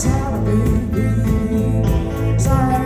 Smile, it's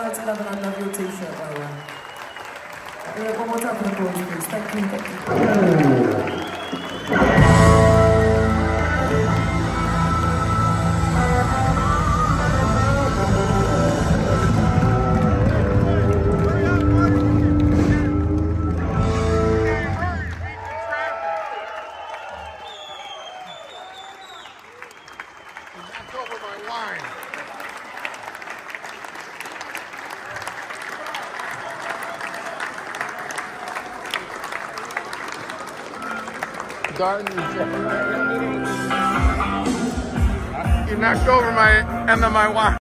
Of love and I love your t-shirt by the way. One more time for the applause please. Thank you, thank you. Darn you, You knocked over my end of my wine.